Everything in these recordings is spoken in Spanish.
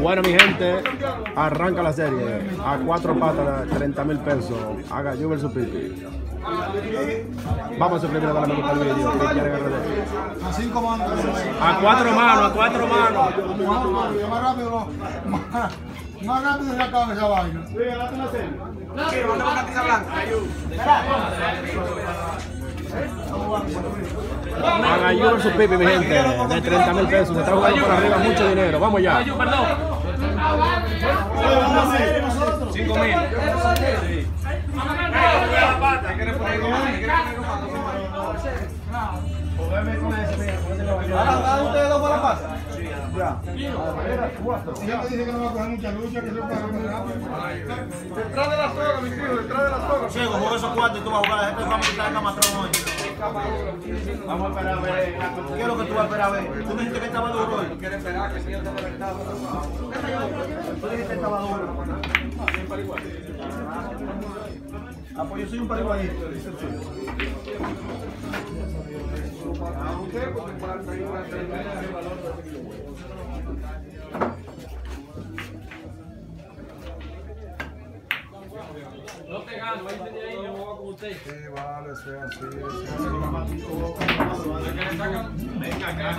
Bueno, mi gente, arranca la serie. A cuatro patas, 30 mil pesos. Haga yo versus Pipi. Vamos a suscribir a darle me gusta al video. A cinco manos. A cuatro manos, a cuatro manos. Más rápido, más rápido. Más, más rápido se acaba esa vaina. Haga yo versus Pipi, mi gente. De 30 mil pesos. Se está jugando por arriba mucho dinero. Vamos ya. Cinco mil. Ahora, ustedes dos para la. Ya. Dice que no va a coger mucha lucha, que se va a coger rápido. Detrás de la soga, mis hijos, detrás de la soga. Chico, juega esos cuartos y tú vas a jugar. Vamos a quitar el camatrón hoy. Vamos a esperar a ver. ¿Qué es lo que tú vas a esperar a ver? Tú me dijiste que estaba duro hoy. Quiere esperar que el señor esté libertado. Tú dijiste que estaba duro. Ah, pues yo soy un paraguayito, dice el usted? Sí, vale, sea así. Venga, acá.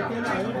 Máquina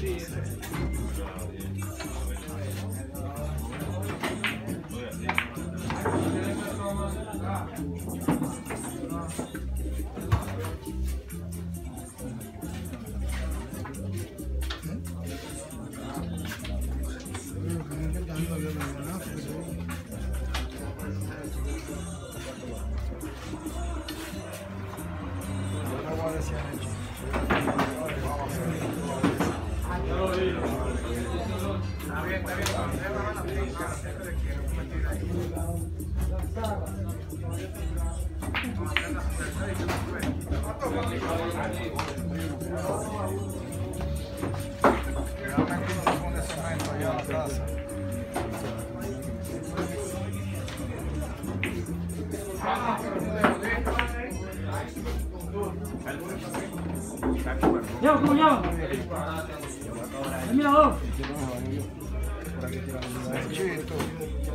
Sí, sí. Yo, ¿cómo llama? Mira, vos.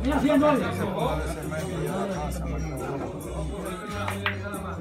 Mira, haciendo hoy.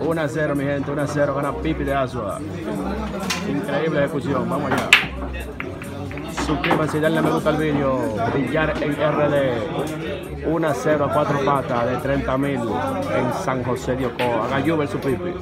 Una a 0, mi gente, 1 a 0, gana Pipi de Asua. Increíble ejecución, vamos allá. Suscríbanse y denle me gusta al vídeo. Brillar en RD. 1 a 0 a 4 patas de 30 mil en San José de Ocoa. Haga lluvia su Pipi.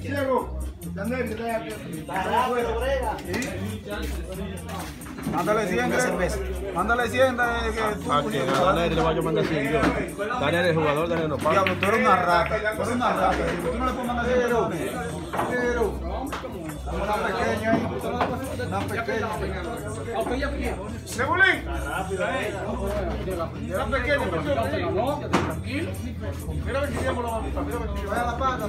Ciego. Que está aquí. Mándale 100 de cerveza. Mándale 100 de que tú, Daniel le voy a mandar 100 yo. Daniel es jugador, Daniel no. Diablo, tú eres una rata. Tú eres una rata. Tú no le puedes mandar 100 pesos. Una pequeña ahí. Una pequeña. Nebulín. Era pequeño, Tranquilo. Mira a ver si Diego lo va a buscar. Mira a ver si Vaya la pata,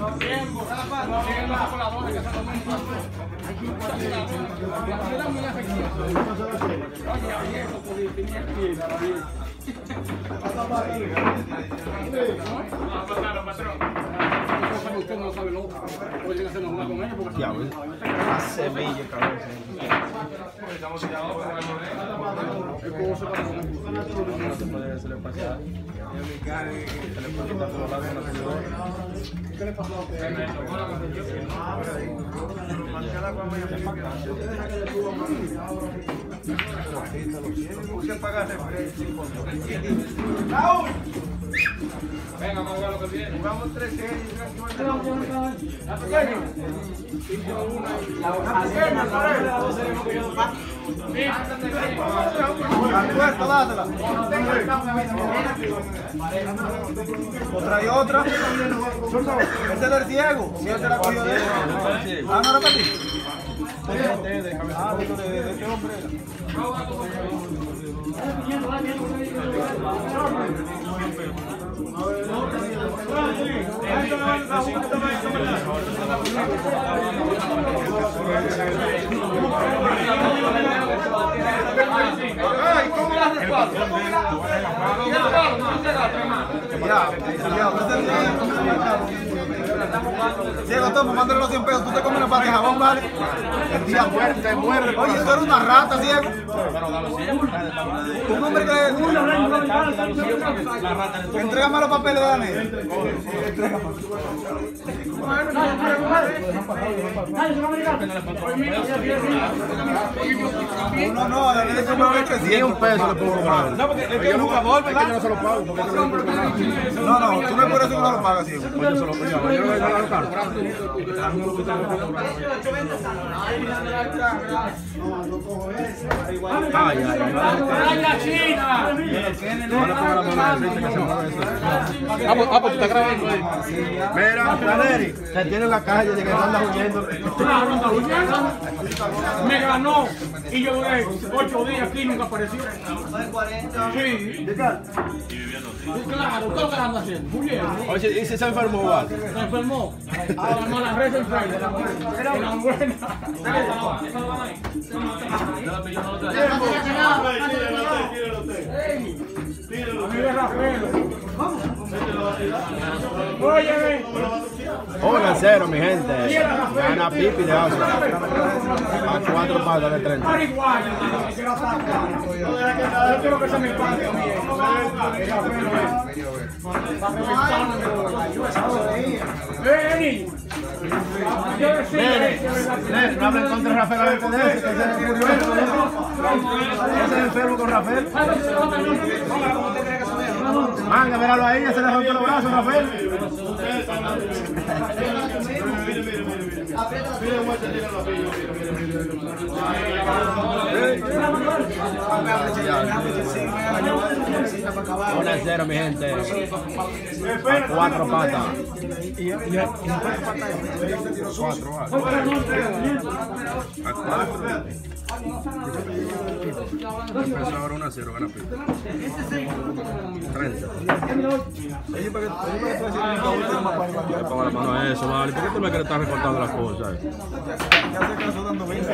¿no? Usted no sabe lo Oye, hacer con ella porque Diablo. Una semilla, cabrón. Demasiada agua, Busquen pagar refresco. Venga, vamos a ver lo que viene. Jugamos tres series. Alberto, dátela. Otra y otra. Este es el ciego. Si él te la cogió de él. Ah, no era para ti. Ah, de este hombre. Ciego, toma, mándale los 100 pesos. Tú te comes una pata de jabón, ¿vale? El día muere. Oye, tú eres una rata, ciego. Un hombre que... Entrégame los papeles de Daniel. No, no, a un hecho Ni un peso le puedo. No, porque es que Es que yo no se lo pago, porque es que no me tú no por eso que no lo pagas, ciego. Pues yo se lo pago. Yo no voy. Ah, pues, ah, pues tú estás grabando ahí. Mira, Valeri, te tiene en la calle de que andas huyendo. Claro, anda. Me ganó y yo duré ocho días aquí y nunca apareció. Sí. Claro, ¿qué es lo que anda haciendo? Oye, ¿y si se enfermó igual? Se enfermó. La mala red se enferma. Era una buena. Amigo Rafael. Óyeme. Oigan, cero, mi gente. Gana Pipi de Aso. A cuatro patas de 30. Paraguayo. Yo quiero que sea mi padre niño. Yo decía, ese es verdad. No hablen contra Rafael a ver con ese, que es murió. Ese es enfermo con Rafael. Manga, míralo ahí, ya se le rompió los brazos, Rafael. Una a cero, mi gente. A cuatro patas. Cuatro, A cuatro. Empezó ahora 1 a 0, gana Pipi. 30. Oye, para que tú puedes decir un favor, te más para Le cambiar. pongo la mano a eso, vale. ¿Por qué tú me quieres estar recortando las cosas? Ya se cansó dando 20.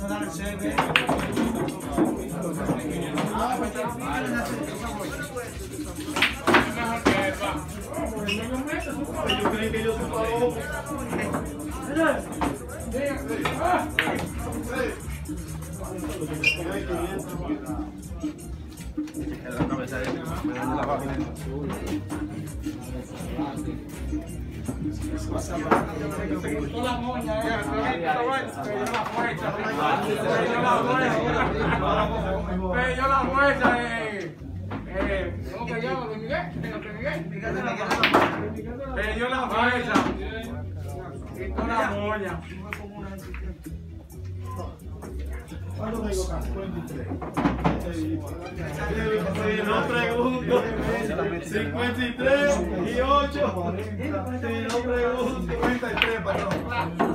Eu creio que ele la muestra, eh. Eh, ¿Cómo que llama? ¿Luis Miguel? ¿Luis Miguel? Me dio la fuerza. La moña. Si no pregunto, 53 y 8. Si no pregunto, 53, patrón.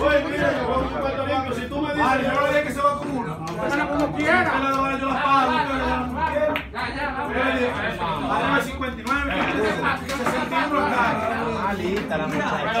Oye, mira, yo voy a. Si tú me dices. Yo le dije que se va con. Bueno, como quiera. Yo las pago. Vale, 59, 61 acá. Malita la muchacha.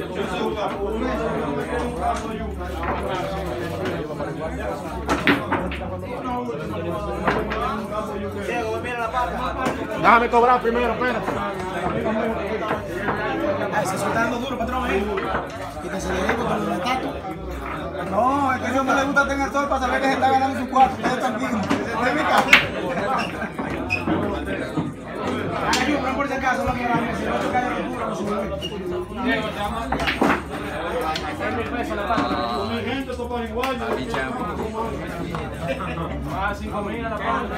yo tengo que no. Déjame cobrar primero, espérate. Ay, se está dando duro, patrón, ¿eh? Quítese de ahí con el tato. No, es que ese hombre le gusta tener sol para saber que se está ganando su cuarto. Ustedes tranquilos. Usted me cae. Ay, yo, por si acaso, lo que era, si no te cae duro, no sube. Mi gente, esto para igual. Ah, cinco mil a la parte.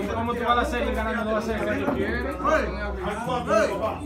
¿Y cómo tú vas a hacer ganando dos a cero? Hay cuatro, papá.